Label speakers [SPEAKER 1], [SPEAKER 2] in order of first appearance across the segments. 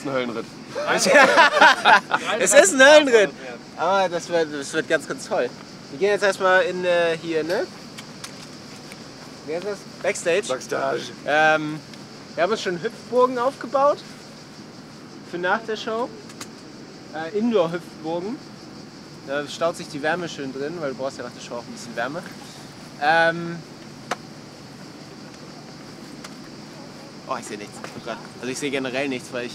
[SPEAKER 1] ist ein Höllenritt.
[SPEAKER 2] es ist ein Höllenritt. Aber das wird, das wird ganz, ganz toll. Wir gehen jetzt erstmal in äh, hier, ne? Wie heißt das? Backstage.
[SPEAKER 1] Backstage.
[SPEAKER 2] Ähm, wir haben uns schon Hüpfburgen aufgebaut. Für nach der Show. Äh, Indoor-Hüpfburgen. Da staut sich die Wärme schön drin, weil du brauchst ja nach der Show auch ein bisschen Wärme. Ähm, oh, ich sehe nichts. Also ich sehe generell nichts, weil ich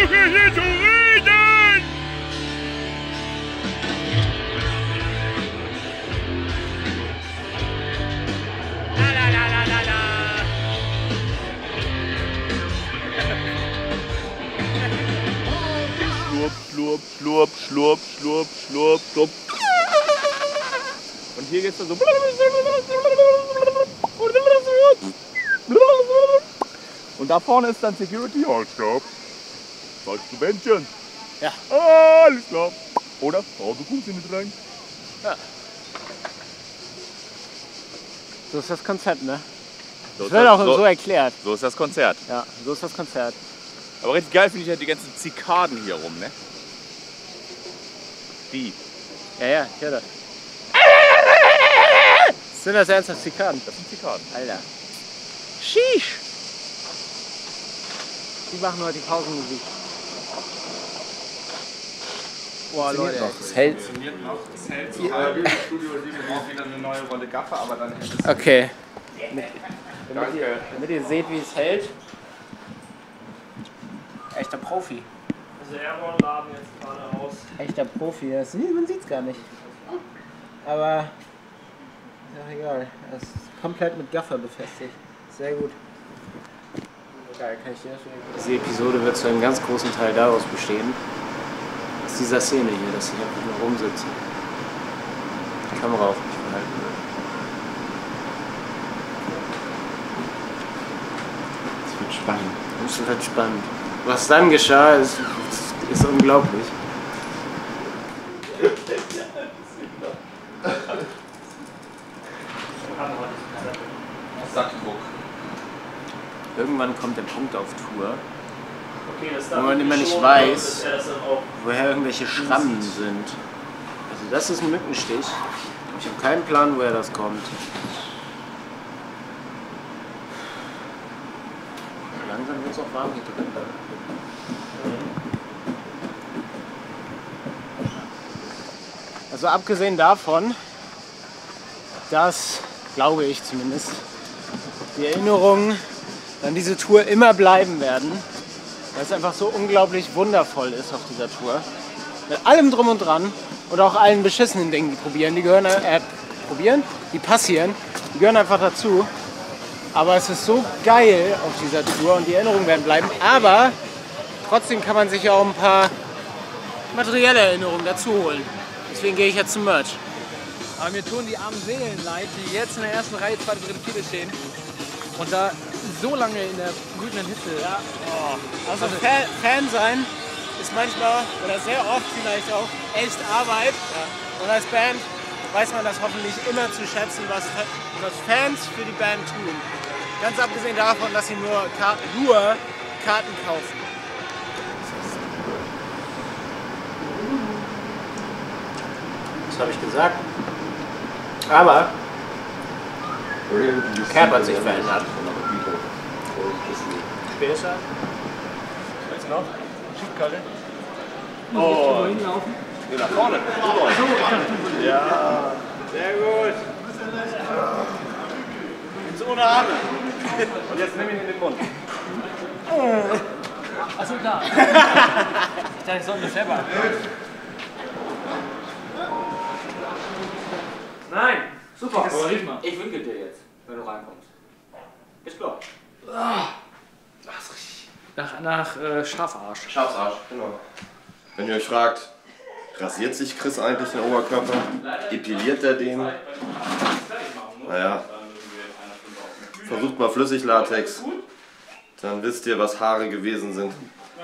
[SPEAKER 3] versuche hier zu reden!
[SPEAKER 2] La la la la la la.
[SPEAKER 3] Schlurp, schlurp, schlurp, schlurp, schlurp, schlurp, schlurp. Und hier geht's dann so. Und da vorne ist dann Security. Ja, stopp. Sagst du Bändchen?
[SPEAKER 2] Ja.
[SPEAKER 3] Ah, alles klar. Oder? Oh, du kommst hier nicht rein.
[SPEAKER 2] So ist das Konzept, ne?
[SPEAKER 3] So
[SPEAKER 2] Das wird
[SPEAKER 3] das-
[SPEAKER 2] auch
[SPEAKER 3] so,
[SPEAKER 2] so erklärt.
[SPEAKER 3] so ist das Konzert.
[SPEAKER 2] Ja, so ist das Konzert.
[SPEAKER 3] Aber richtig geil finde ich ja die ganzen Zikaden hier rum, ne? Die.
[SPEAKER 2] Ja, ja, ich höre das. Sind das ernsthaft Zikaden?
[SPEAKER 3] Das sind Zikaden.
[SPEAKER 2] Alter. Sheesh! Die machen heute die Pausenmusik. Boah, Leute. Es hält.
[SPEAKER 1] Funktioniert noch. Es hält so halb. Im Studio 7 braucht wieder eine neue Rolle Gaffer, aber dann hält es.
[SPEAKER 2] Okay. Damit
[SPEAKER 1] Danke.
[SPEAKER 2] ihr, damit ihr seht, wie es hält. Echter Profi.
[SPEAKER 4] Also Airborne laden jetzt gerade aus.
[SPEAKER 2] Echter Profi. Das, man sieht es gar nicht. Aber. Ist ja egal. Es ist komplett mit Gaffer befestigt. Sehr gut. Geil, kann ich dir das Diese Episode wird zu einem ganz großen Teil daraus bestehen. Dieser Szene hier, dass ich einfach nur rumsitze. Die Kamera auch nicht verhalten wird.
[SPEAKER 1] Es wird spannend.
[SPEAKER 2] Das wird spannend. Was dann geschah, ist, ist unglaublich.
[SPEAKER 1] Sackdruck.
[SPEAKER 2] Irgendwann kommt der Punkt auf Tour, Wo man immer nicht weiß. woher irgendwelche Schrammen sind. Also das ist ein Mückenstich. Ich habe keinen Plan, woher das kommt. Langsam wird es auch warm hier drin. Also abgesehen davon, dass, glaube ich zumindest, die Erinnerungen an diese Tour immer bleiben werden, weil es einfach so unglaublich wundervoll ist auf dieser Tour. Mit allem drum und dran und auch allen beschissenen Dingen, die probieren, die gehören, äh, probieren, die passieren, die gehören einfach dazu. Aber es ist so geil auf dieser Tour und die Erinnerungen werden bleiben. Aber trotzdem kann man sich auch ein paar materielle Erinnerungen dazu holen. Deswegen gehe ich jetzt zum Merch.
[SPEAKER 5] Aber mir tun die armen Seelen leid, die jetzt in der ersten Reihe, zweite, dritte, vierte stehen und da so lange in der brütenden Hitze. Ja.
[SPEAKER 2] Also Fan, Fan sein ist manchmal oder sehr oft vielleicht auch echt Arbeit. Und als Band weiß man das hoffentlich immer zu schätzen, was, was Fans für die Band tun. Ganz abgesehen davon, dass sie nur Karten, nur Karten kaufen. Das habe ich gesagt. Aber Cap hat sich verändert. Wer ist er? Jetzt noch? Schiefkalle? Oh. Hier nach vorne. Ja, sehr gut. Jetzt ohne Arme. Und jetzt nimm ihn in den Mund.
[SPEAKER 5] Achso, da. ich dachte, ich sollte das selber.
[SPEAKER 4] Nein! Super!
[SPEAKER 5] riech mal.
[SPEAKER 2] Ich winke dir jetzt, wenn du reinkommst. Ist klar.
[SPEAKER 5] Nach, nach äh, Schafarsch.
[SPEAKER 6] Schafsarsch, genau. Wenn ihr euch fragt, rasiert sich Chris eigentlich den Oberkörper? Epiliert er den? Naja, versucht mal Flüssiglatex. Dann wisst ihr, was Haare gewesen sind.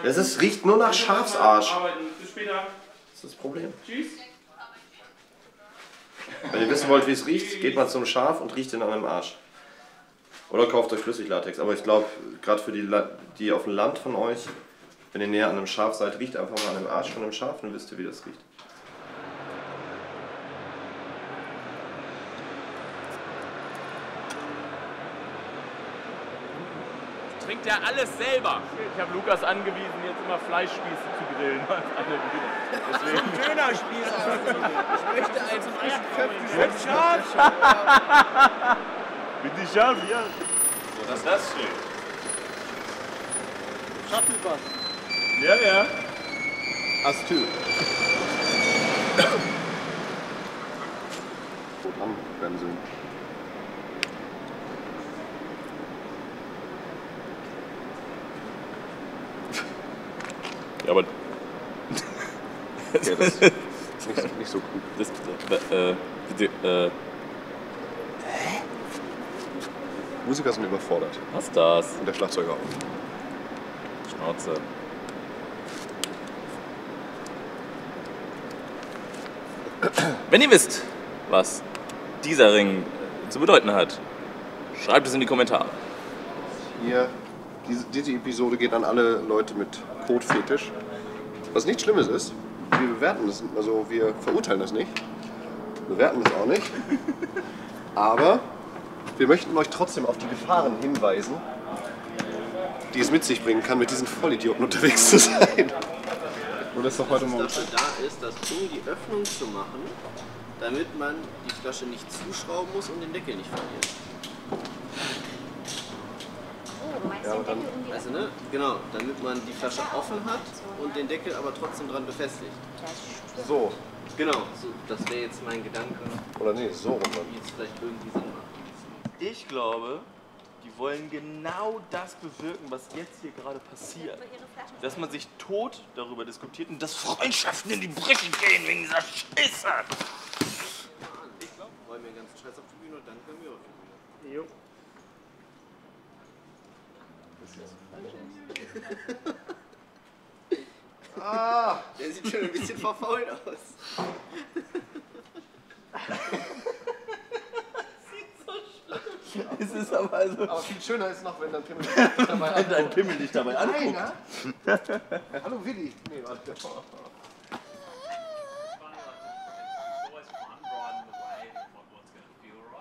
[SPEAKER 6] Es ist, riecht nur nach Schafsarsch.
[SPEAKER 1] Bis später.
[SPEAKER 6] Das ist das Problem. Wenn ihr wissen wollt, wie es riecht, geht mal zum Schaf und riecht ihn an einem Arsch. Oder kauft euch Flüssiglatex. Aber ich glaube, gerade für die, La- die auf dem Land von euch, wenn ihr näher an einem Schaf seid, riecht einfach mal an dem Arsch von einem Schaf, dann wisst ihr, wie das riecht.
[SPEAKER 3] Trinkt ja alles selber. Ich habe Lukas angewiesen, jetzt immer Fleischspieße zu grillen. Deswegen.
[SPEAKER 7] Dönerspieß Ich möchte einen frischen
[SPEAKER 3] Bin ich scharf, ja. So, dass das steht.
[SPEAKER 7] Shuttlebus.
[SPEAKER 3] Ja, ja.
[SPEAKER 6] Astü. Programmbremsen.
[SPEAKER 3] Ja, aber
[SPEAKER 6] Okay, das ist nicht, nicht so cool.
[SPEAKER 3] das, äh, bitte, äh,
[SPEAKER 6] Musiker sind überfordert.
[SPEAKER 3] was das?
[SPEAKER 6] Und der Schlagzeuger auch.
[SPEAKER 3] Schnauze. Wenn ihr wisst, was dieser Ring zu bedeuten hat, schreibt es in die Kommentare.
[SPEAKER 6] Hier, diese, diese Episode geht an alle Leute mit Kotfetisch. Was nichts Schlimmes ist. Wir bewerten das, also wir verurteilen das nicht. Bewerten das auch nicht. Aber wir möchten euch trotzdem auf die Gefahren hinweisen, die es mit sich bringen kann, mit diesen Vollidioten unterwegs zu sein. Und das ist doch heute Morgen.
[SPEAKER 8] dafür da ist, das um die Öffnung zu machen, damit man die Flasche nicht zuschrauben muss und den Deckel nicht verliert.
[SPEAKER 9] Oh, meinst
[SPEAKER 6] Ja,
[SPEAKER 9] den
[SPEAKER 6] dann-
[SPEAKER 9] Deckel um die
[SPEAKER 8] Weißt du, ne? Genau, damit man die Flasche offen hat und den Deckel aber trotzdem dran befestigt.
[SPEAKER 6] So,
[SPEAKER 8] Genau, so, das wäre jetzt mein Gedanke,
[SPEAKER 6] oder nee, so rum.
[SPEAKER 8] wie es vielleicht irgendwie Sinn macht.
[SPEAKER 3] Ich glaube, die wollen genau das bewirken, was jetzt hier gerade passiert. Dass man sich tot darüber diskutiert und dass Freundschaften in die Brüche gehen wegen dieser Scheiße.
[SPEAKER 8] Ich glaube, wollen wir den ganzen Scheiß auf die Bühne und dann können wir auf die Bühne.
[SPEAKER 7] Jo.
[SPEAKER 8] Der sieht schon ein bisschen verfault aus.
[SPEAKER 3] Es ist aber also,
[SPEAKER 6] Aber viel schöner ist noch, wenn dann Pimmel
[SPEAKER 3] wenn dein Pimmel dich dabei anguckt.
[SPEAKER 6] Hallo Willi. Nee, warte.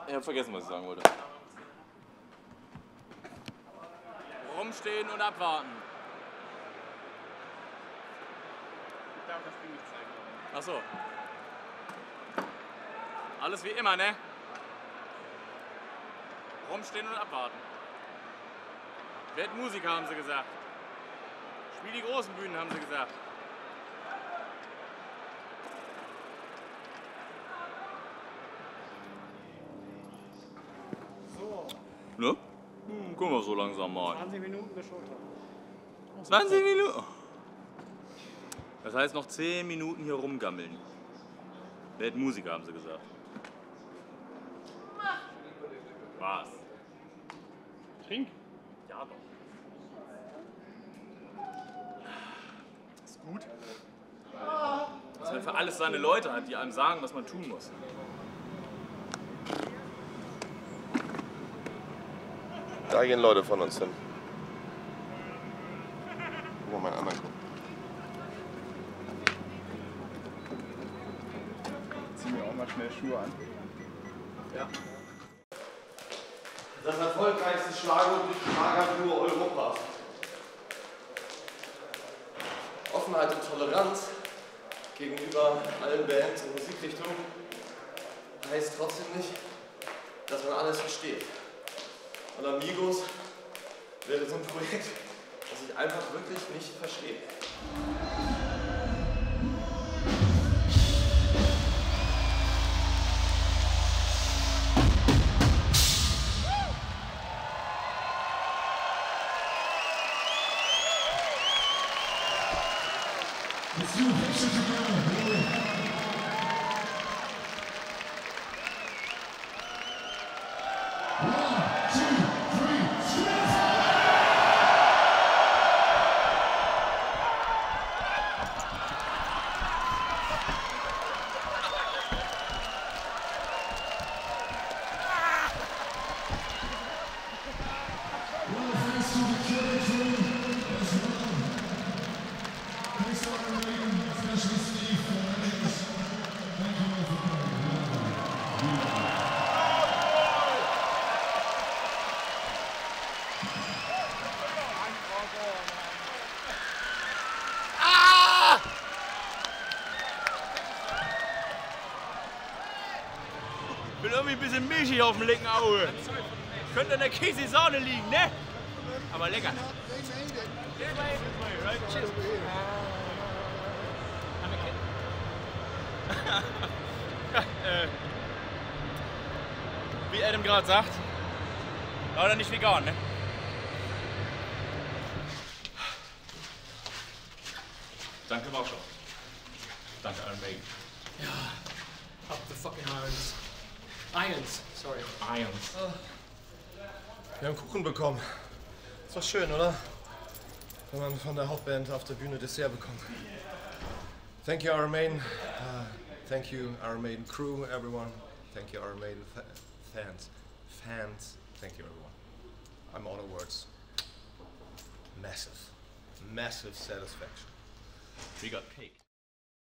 [SPEAKER 3] Ich hab vergessen, was ich sagen wollte. Rumstehen und abwarten. Ach so. Alles wie immer, ne? Rumstehen und abwarten. Werd Musiker, haben sie gesagt. Spiel die großen Bühnen, haben sie gesagt.
[SPEAKER 7] So,
[SPEAKER 3] Ne? Hm, gucken wir so langsam mal.
[SPEAKER 7] 20 Minuten bis Showtime.
[SPEAKER 3] 20 Minuten. Das heißt noch 10 Minuten hier rumgammeln. Werd Musiker, haben sie gesagt. Was?
[SPEAKER 7] Trink.
[SPEAKER 3] Ja, doch. Ist gut. Dass man für alles seine Leute hat, die einem sagen, was man tun muss.
[SPEAKER 6] Da gehen Leute von uns hin. Guck mal meinen anderen gucken.
[SPEAKER 1] Zieh mir auch mal schnell Schuhe an.
[SPEAKER 6] Das erfolgreichste Schlager- und Schlagerduo Europas. Offenheit und Toleranz gegenüber allen Bands und Musikrichtungen heißt trotzdem nicht, dass man alles versteht. Und Amigos wäre so ein Projekt, das ich einfach wirklich nicht verstehe. Let's do a picture together.
[SPEAKER 3] Bin irgendwie ein bisschen milchig auf dem linken Auge. Könnte in der Käsesahne liegen, ne? Aber lecker. Äh, Wie Adam gerade sagt, leider nicht vegan, ne? Danke, Warschau. Danke, Iron Maiden.
[SPEAKER 5] Up the fucking irons. Irons, sorry.
[SPEAKER 3] Irons.
[SPEAKER 6] Wir haben Kuchen bekommen. Ist doch schön, oder? Wenn man von der Hauptband auf der Bühne Dessert bekommt. Thank you, Iron Maiden. Uh, thank you, Iron Maiden crew, everyone. Thank you, Iron Maiden fa- fans. Fans. Thank you, everyone. I'm out of words. Massive, massive satisfaction.
[SPEAKER 3] We got cake.